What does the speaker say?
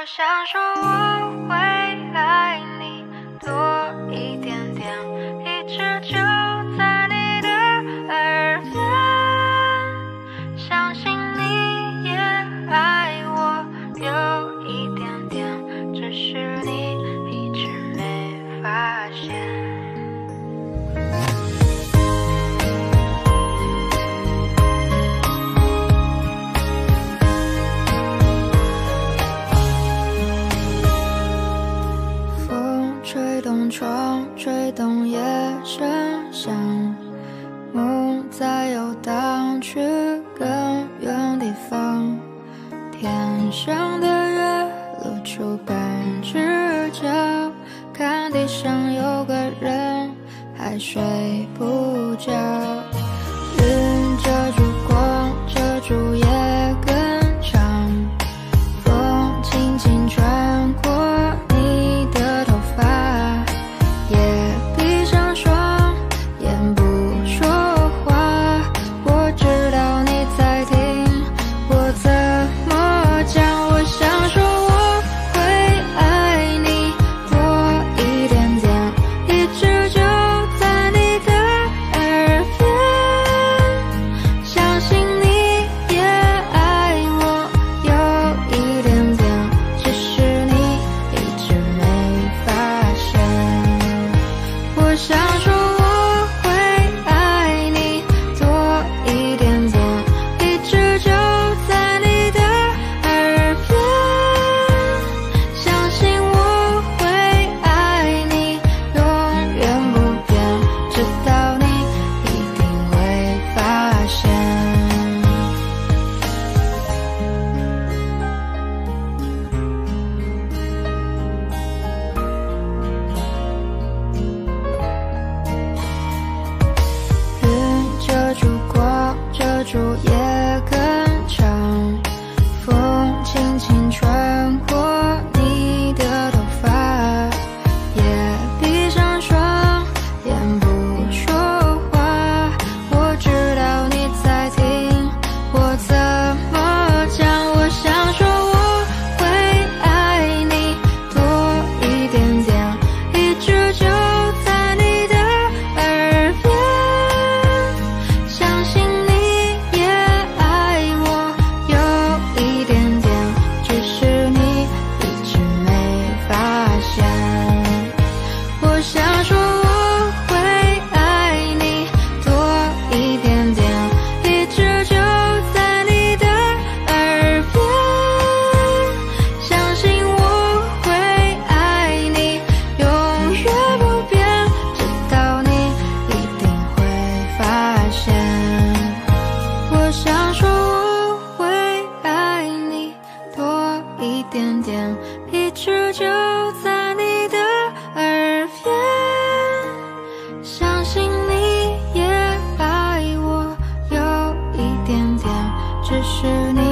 我想说我在游荡去更远地方，天上的月露出半只角，看地上有个人还睡不着。树叶想说我会爱你多一点点一直就在你的耳边相信你也爱我有一点点只是你